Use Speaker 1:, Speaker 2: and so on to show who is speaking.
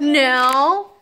Speaker 1: No.